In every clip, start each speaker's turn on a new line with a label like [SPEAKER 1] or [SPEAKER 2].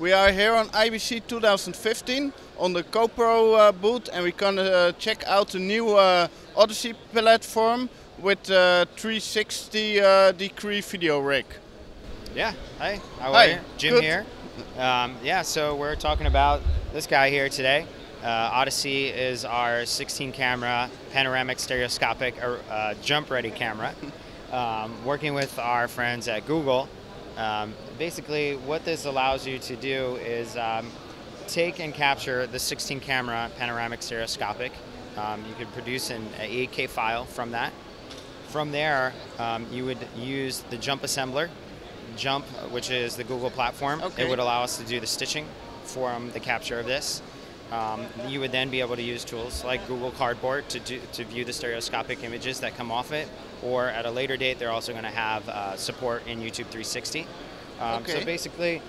[SPEAKER 1] We are here on IBC 2015 on the GoPro uh, booth and we're gonna uh, check out the new uh, Odyssey platform with uh, 360 uh, degree video rig.
[SPEAKER 2] Yeah. Hi. How
[SPEAKER 1] Hi,
[SPEAKER 2] are you? Jim
[SPEAKER 1] good.
[SPEAKER 2] here. Um, yeah. So we're talking about this guy here today. Uh, Odyssey is our 16 camera panoramic stereoscopic uh, jump ready camera. Um, working with our friends at Google. Um, basically, what this allows you to do is um, take and capture the 16 camera panoramic stereoscopic. Um, you could produce an 8K file from that. From there, um, you would use the jump assembler, Jump, which is the Google platform.
[SPEAKER 1] Okay.
[SPEAKER 2] It would allow us to do the stitching from the capture of this. Um, you would then be able to use tools like Google Cardboard to, do, to view the stereoscopic images that come off it, or at a later date, they're also going to have uh, support in YouTube 360. Um,
[SPEAKER 1] Okay.
[SPEAKER 2] So basically,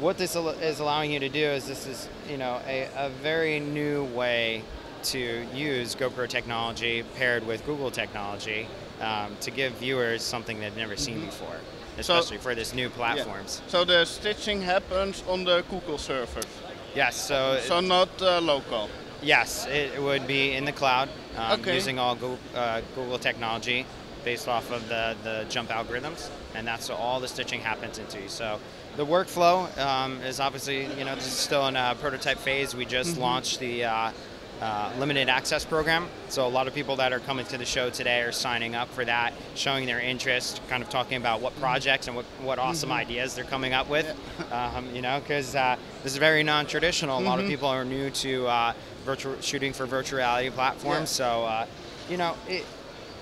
[SPEAKER 2] what this al- is allowing you to do is this is you know a, a very new way to use GoPro technology paired with Google technology um, to give viewers something they've never seen before,
[SPEAKER 1] Mm-hmm. So-
[SPEAKER 2] especially for this new
[SPEAKER 1] Yeah.
[SPEAKER 2] platforms.
[SPEAKER 1] So the stitching happens on the Google servers,
[SPEAKER 2] Yes, so,
[SPEAKER 1] so not uh, local.
[SPEAKER 2] yes, it would be in the cloud um,
[SPEAKER 1] Okay.
[SPEAKER 2] using all Google, uh, Google technology based off of the, the jump algorithms, and that's what all the stitching happens into. So the workflow um, is obviously, you know, this is still in a prototype phase. We just
[SPEAKER 1] Mm-hmm.
[SPEAKER 2] launched the uh, limited access program. So a lot of people that are coming to the show today are signing up for that, showing their interest, kind of talking about what projects and what, what awesome ideas they're coming up with. Um, you know, because uh, this is very non-traditional. A lot of people are new to uh, virtual shooting for virtual reality platforms.
[SPEAKER 1] Yeah.
[SPEAKER 2] So, uh, you know, it,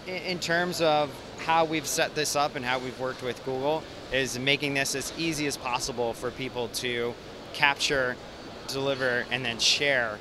[SPEAKER 2] in in terms of how we've set this up and how we've worked with Google is making this as easy as possible for people to capture, deliver, and then share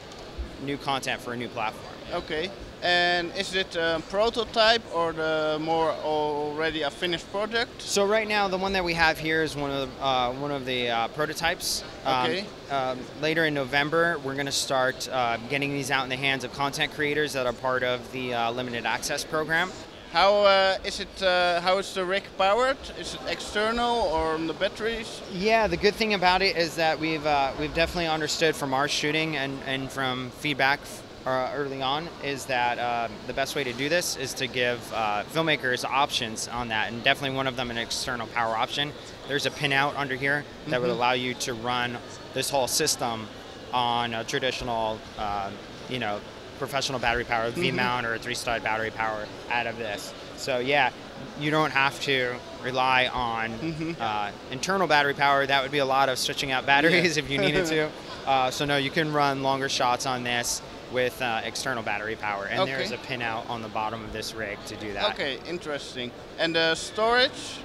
[SPEAKER 2] new content for a new platform.
[SPEAKER 1] Okay. And is it a prototype or the more already a finished project?
[SPEAKER 2] So right now, the one that we have here is one of the, uh, one of the uh, prototypes. Um,
[SPEAKER 1] Okay.
[SPEAKER 2] um, later in November, we're going to start uh, getting these out in the hands of content creators that are part of the uh, limited access program.
[SPEAKER 1] How uh, is it? Uh, how is the rig powered? Is it external or on the batteries?
[SPEAKER 2] Yeah, the good thing about it is that we've uh, we've definitely understood from our shooting and, and from feedback uh, early on is that uh, the best way to do this is to give uh, filmmakers options on that, and definitely one of them an external power option. There's a pinout under here that would allow you to run this whole system on a traditional, uh, you know, professional battery power, V mount or a three stud battery power out of this. So yeah, you don't have to rely on uh, internal battery power. That would be a lot of switching out batteries if you needed to. Uh, so no, you can run longer shots on this with uh, external battery power, and
[SPEAKER 1] Okay.
[SPEAKER 2] there's a pinout on the bottom of this rig to do that.
[SPEAKER 1] Okay, interesting. And the storage?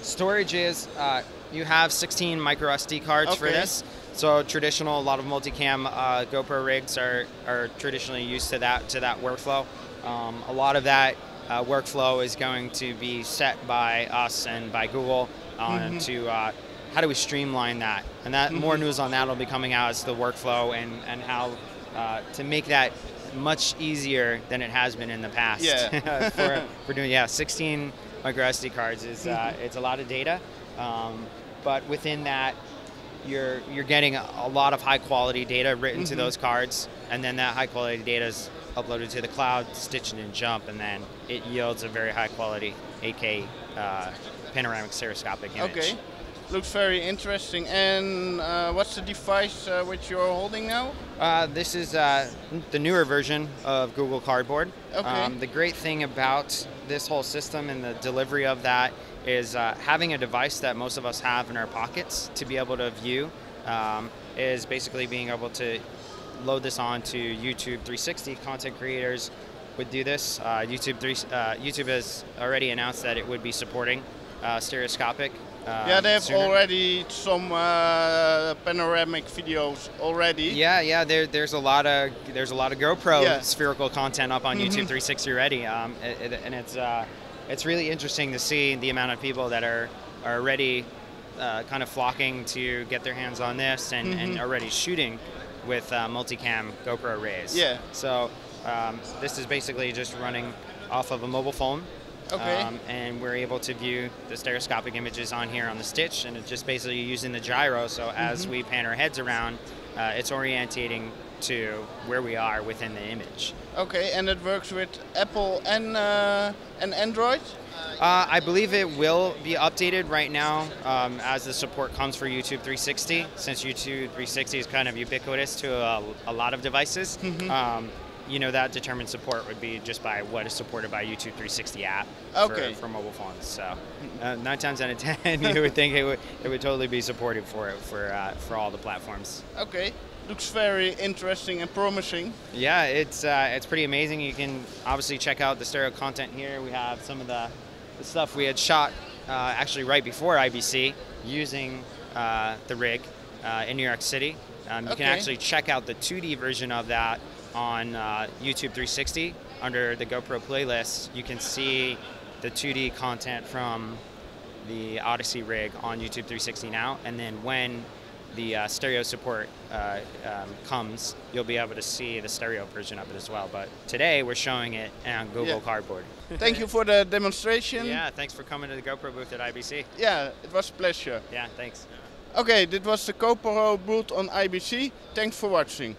[SPEAKER 2] Storage is uh, you have 16 micro SD cards for this. So traditional, a lot of multicam uh, GoPro rigs are, are traditionally used to that to that workflow. Um, a lot of that uh, workflow is going to be set by us and by Google on to uh, how do we streamline that, and that more news on that will be coming out as the workflow and and how uh, to make that much easier than it has been in the past.
[SPEAKER 1] Yeah.
[SPEAKER 2] for, for doing yeah 16 micro SD cards is uh, it's a lot of data, um, but within that you're you're getting a, lot of high quality data written to those cards, and then that high quality data is uploaded to the cloud, stitched in Jump, and then it yields a very high quality 8K uh, panoramic stereoscopic image.
[SPEAKER 1] Okay. Looks very interesting. And uh, what's the device uh, which you're holding now?
[SPEAKER 2] Uh, this is uh, the newer version of Google Cardboard.
[SPEAKER 1] Okay.
[SPEAKER 2] Um, the great thing about this whole system and the delivery of that is uh, having a device that most of us have in our pockets to be able to view um, is basically being able to load this onto YouTube 360. Content creators would do this. Uh, YouTube 3, uh, YouTube has already announced that it would be supporting uh, stereoscopic. Uh,
[SPEAKER 1] yeah, they have
[SPEAKER 2] sooner.
[SPEAKER 1] already some uh, panoramic videos already.
[SPEAKER 2] Yeah, yeah. There, there's a lot of there's a lot of GoPro
[SPEAKER 1] Yeah.
[SPEAKER 2] spherical content up on
[SPEAKER 1] Mhm.
[SPEAKER 2] YouTube 360 already, um, it, it- and it's uh, it's really interesting to see the amount of people that are are already uh, kind of flocking to get their hands on this and, and
[SPEAKER 1] Mhm.
[SPEAKER 2] already shooting with uh, multicam GoPro arrays.
[SPEAKER 1] Yeah.
[SPEAKER 2] So um, this is basically just running off of a mobile phone
[SPEAKER 1] Okay.
[SPEAKER 2] Um, and we're able to view the stereoscopic images on here on the stitch, and it's just basically using the gyro. So as we pan our heads around, uh, it's orientating to where we are within the image.
[SPEAKER 1] Okay, and it works with Apple and uh, and Android.
[SPEAKER 2] Uh, I believe it will be updated right now um, as the support comes for YouTube 360, since YouTube 360 is kind of ubiquitous to a, a lot of devices. Um, you know, that determined support would be just by what is supported by YouTube 360 app
[SPEAKER 1] Okay.
[SPEAKER 2] for, for mobile phones. So, uh, nine times out of ten, you would think it would, it would totally be supported for it for uh, for all the platforms.
[SPEAKER 1] Okay, looks very interesting and promising.
[SPEAKER 2] Yeah, it's uh, it's pretty amazing. You can obviously check out the stereo content here. We have some of the, the stuff we had shot uh, actually right before IBC using uh, the rig uh, in New York City. Um, you can actually check out the 2D version of that on uh, YouTube 360 under the GoPro playlist. You can see the 2D content from the Odyssey rig on YouTube 360 now, and then when the uh, stereo support uh, um, comes, you'll be able to see the stereo version of it as well. But today we're showing it on Google
[SPEAKER 1] Yeah.
[SPEAKER 2] Cardboard.
[SPEAKER 1] Thank you for the demonstration.
[SPEAKER 2] Yeah, thanks for coming to the GoPro booth at IBC.
[SPEAKER 1] Yeah, it was a pleasure.
[SPEAKER 2] Yeah, thanks.
[SPEAKER 1] Okay, dit was the GoPro booth on IBC. Thanks for watching.